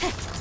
はい。